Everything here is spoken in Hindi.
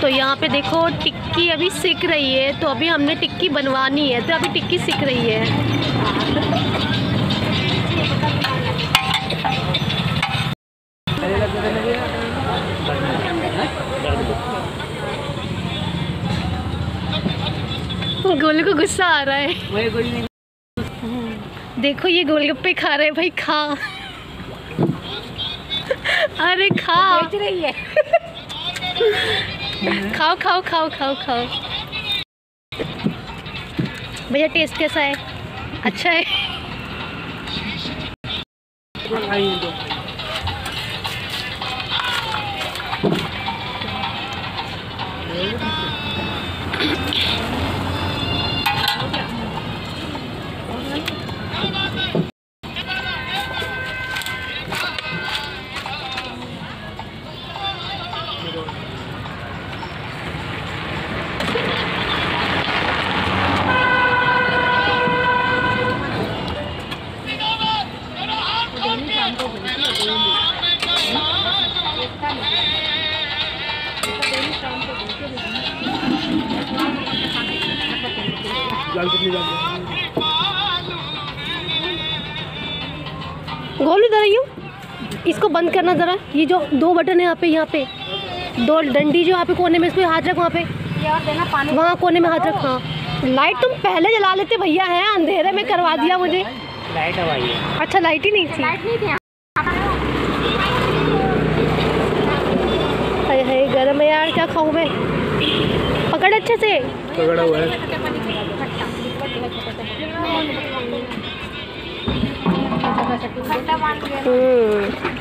तो यहाँ पे देखो, टिक्की अभी सीख रही है तो अभी हमने टिक्की बनवानी है तो अभी टिक्की सीख रही है। गोलू को गुस्सा आ रहा है। देखो, ये गोलगप्पे खा रहे भाई खा। अरे खा। रही है। खाओ खाओ खाओ खाओ खाओ। भैया टेस्ट कैसा है? अच्छा है? गोलू इधर आइयो इसको बंद करना ज़रा। ये जो दो बटन है यहाँ पे यहाँ पे। दो डंडी जो यहाँ पे कोने में, इसमें हाथ रख वहाँ पे। ये वहाँ कोने में हाथ रख हाँ। लाइट तुम पहले जला लेते भैया, है। अंधेरे में करवा दिया मुझे। लाइट हवाई है। अच्छा लाइट ही नहीं थी। लाइट नहीं थी हाय हाय गर्म है यार क्या खाऊं मैं? पकड़ अच्छे से। पकड़ा हुआ है। खट्टा हम्म।